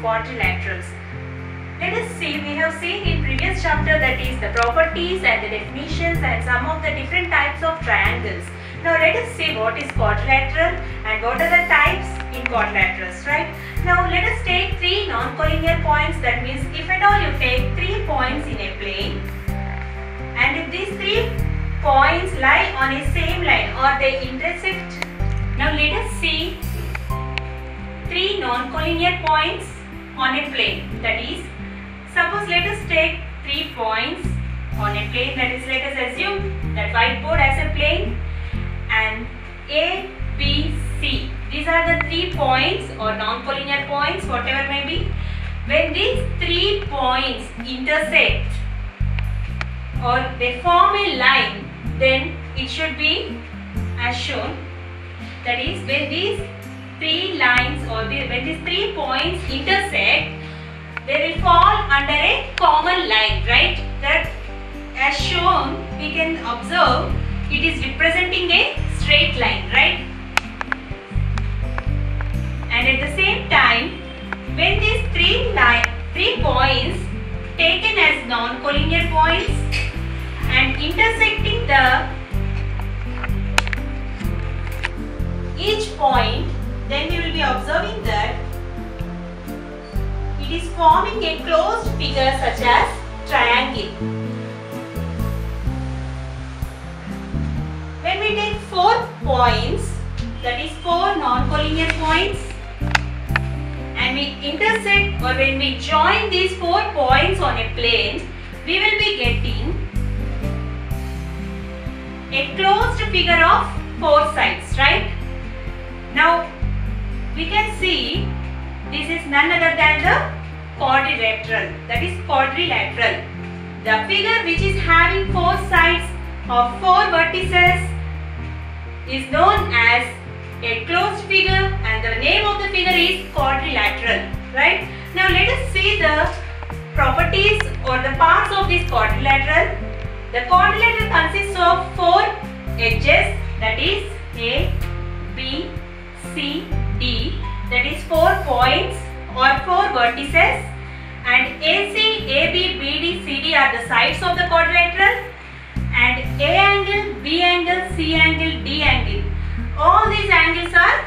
quadrilaterals. Let us see, we have seen in previous chapter that is the properties and the definitions and some of the different types of triangles. Now let us see what is quadrilateral and what are the types in quadrilaterals, right? Now let us take three non-collinear points that means if at all you take three points in a plane and if these three points lie on a same line or they intersect. Now let us see three non-collinear points on a plane that is suppose let us take three points on a plane that is let us assume that whiteboard as a plane and A, B, C. These are the three points or non-collinear points whatever may be. When these three points intersect or they form a line then it should be as shown that is when these three lines or the, when these three points intersect they will fall under a common line right? That as shown we can observe it is representing a straight line right? And at the same time when these three line three points taken as non-collinear points and intersecting the each point then we will be observing that it is forming a closed figure such as triangle. When we take four points that is four non-collinear points and we intersect or when we join these four points on a plane we will be getting a closed figure of four sides right now we can see this is none other than the quadrilateral. That is quadrilateral. The figure which is having four sides of four vertices is known as a closed figure and the name of the figure is quadrilateral right? Now let us see the properties or the parts of this quadrilateral. The quadrilateral consists of four edges that is A, B, C, D that is four points or four vertices and AC, AB, BD, CD are the sides of the quadrilateral and A angle, B angle, C angle, D angle. All these angles are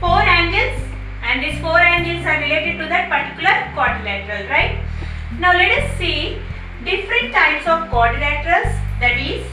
four angles and these four angles are related to that particular quadrilateral, right? Now let us see different types of quadrilaterals that is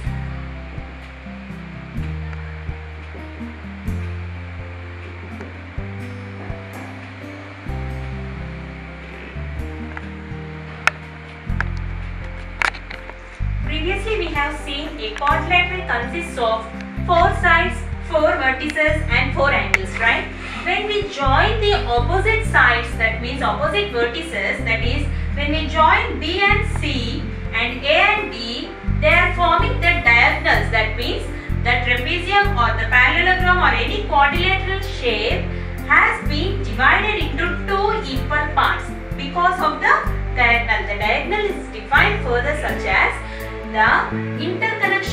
a quadrilateral consists of four sides, four vertices and four angles, right? When we join the opposite sides, that means opposite vertices, that is when we join B and C and A and D, they are forming the diagonals, that means the trapezium or the parallelogram or any quadrilateral shape has been divided into two equal parts because of the diagonal. The diagonal is defined further such as the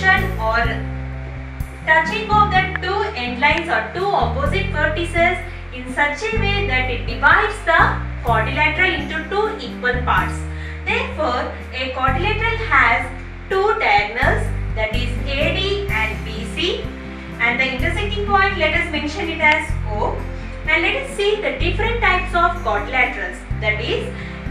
or touching of the two end lines or two opposite vertices in such a way that it divides the quadrilateral into two equal parts. Therefore, a quadrilateral has two diagonals that is AD and BC and the intersecting point let us mention it as O and let us see the different types of quadrilaterals that is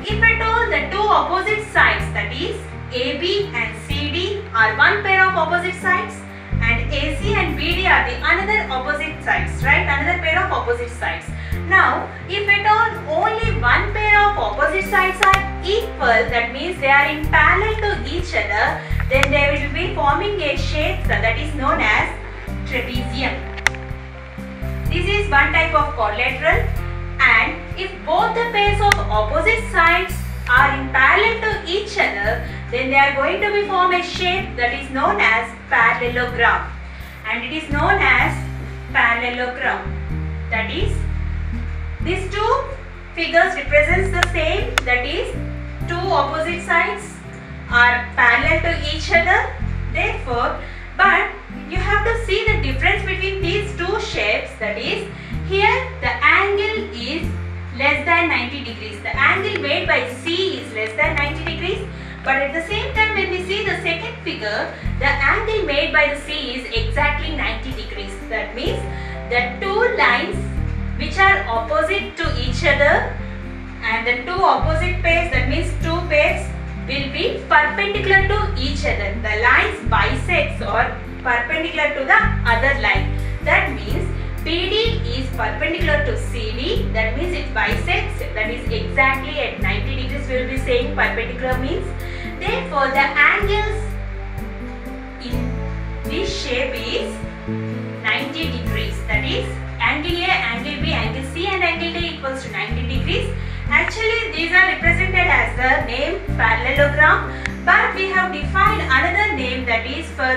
if at all the two opposite sides that is AB and CD are one pair of opposite sides and AC and BD are the another opposite sides, right? Another pair of opposite sides. Now, if at all only one pair of opposite sides are equal, that means they are in parallel to each other, then they will be forming a shape that is known as trapezium. This is one type of quadrilateral and if both the pairs of opposite sides are in parallel to each other, then they are going to be form a shape that is known as parallelogram. And it is known as parallelogram. That is these two figures represents the same. That is two opposite sides are parallel to each other. Therefore but you have to see the difference between these two shapes. That is here the angle is less than 90 degrees. The angle made by C is less than 90 degrees. But at the same time when we see the second figure, the angle made by the C is exactly 90 degrees. That means the two lines which are opposite to each other and the two opposite pairs that means two pairs will be perpendicular to each other. The lines bisects or perpendicular to the other line. That means BD is perpendicular to CD that means it bisects that is exactly at 90 degrees we will be saying perpendicular means therefore the angles in this shape is 90 degrees that is angle A, angle B, angle C and angle D equals to 90 degrees actually these are represented as the name parallelogram but we have defined another name that is for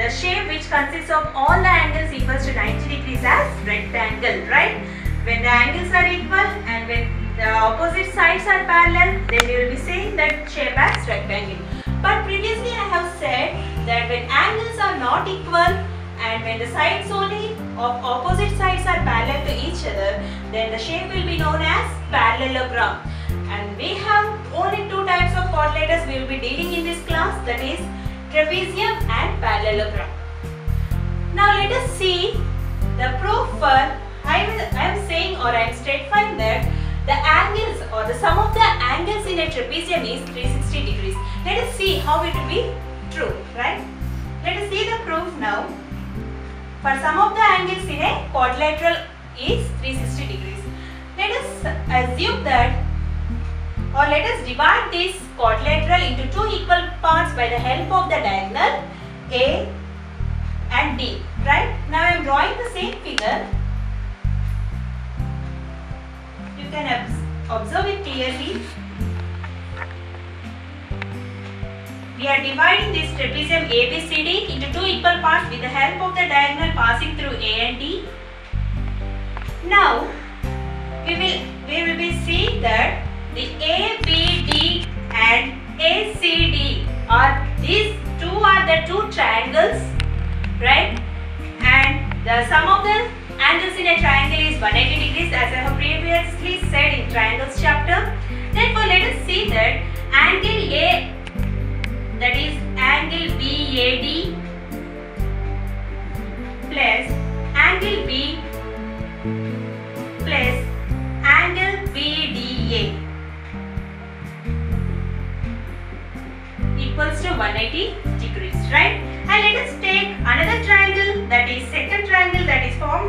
the shape which consists of all the angles equals to 90 degrees as rectangle, right? When the angles are equal and when the opposite sides are parallel, then we will be saying that shape as rectangle. But previously I have said that when angles are not equal and when the sides only of opposite sides are parallel to each other, then the shape will be known as parallelogram. And we have only two types of quadrilaterals we will be dealing in this class that is trapezium and parallelogram. Now let us see the proof for I am saying or I am stratifying that the angles or the sum of the angles in a trapezium is 360 degrees. Let us see how it will be true, right? Let us see the proof now. For sum of the angles in a quadrilateral is 360 degrees. Let us assume that or let us divide this quadrilateral into two equal parts by the help of the diagonal A and D. Right? Now I am drawing the same figure. Can observe it clearly. We are dividing this trapezium ABCD into two equal parts with the help of the diagonal passing through A and D. Now, we will, we will be seeing that the ABD and ACD are these two are the two triangles right and the sum of the angles in a triangle is 180 degrees as I have previously said in triangles chapter. Therefore let us see that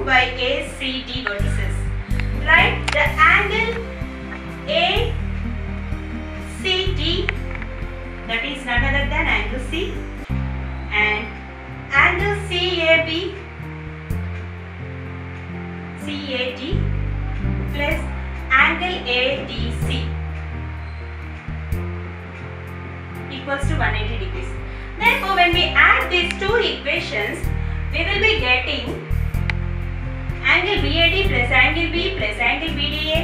by ACD vertices, right? The angle ACD that is none other than angle C and angle CAB CAD plus angle ADC equals to 180 degrees. Therefore, when we add these two equations, we will be getting angle BAD plus angle B plus angle BDA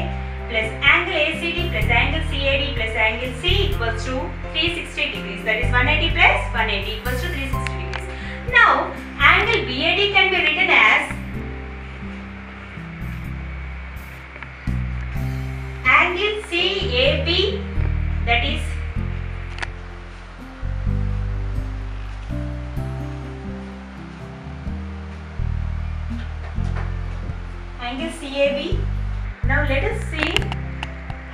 plus angle ACD plus angle CAD plus angle C equals to 360 degrees. That is 180 plus 180 equals to 360 degrees. Now, angle BAD can be written as angle CAB that is angle CAB. Now let us see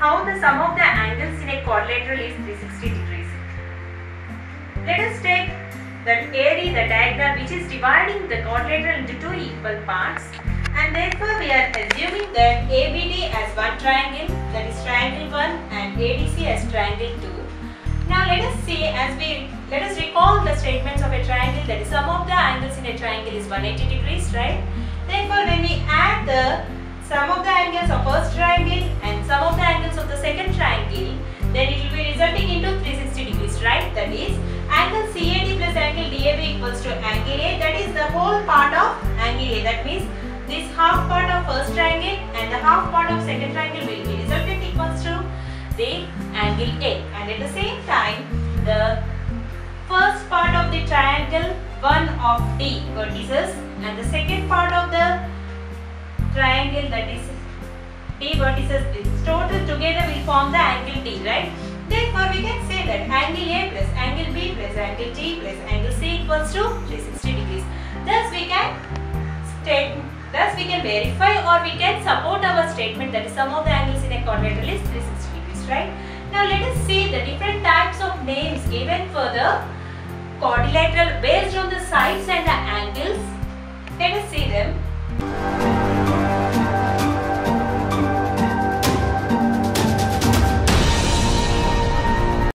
how the sum of the angles in a quadrilateral is 360 degrees. Let us take that AD, the diagram which is dividing the quadrilateral into two equal parts and therefore we are assuming that ABD as one triangle that is triangle 1 and ADC as triangle 2. Now let us see as we let us recall the statements of a triangle that is sum of the angles in a triangle is 180 degrees right Therefore, when we add the sum of the angles of first triangle and sum of the angles of the second triangle, then it will be resulting into 360 degrees, right? That is, angle CAD plus angle DAB equals to angle A. That is the whole part of angle A. That means this half part of first triangle and the half part of second triangle will be resultant equals to the angle A. And at the same time, the part of the triangle 1 of D vertices and the second part of the triangle that is D vertices, its total together will form the angle D, right? Therefore, we can say that angle A plus angle B plus angle D plus angle C equals to 360 degrees. Thus, we can state, thus we can verify or we can support our statement that the sum of the angles in a quadrilateral is 360 degrees, right? Now, let us see the different types of names given for the quadrilateral based on the sides and the angles. Let us see them.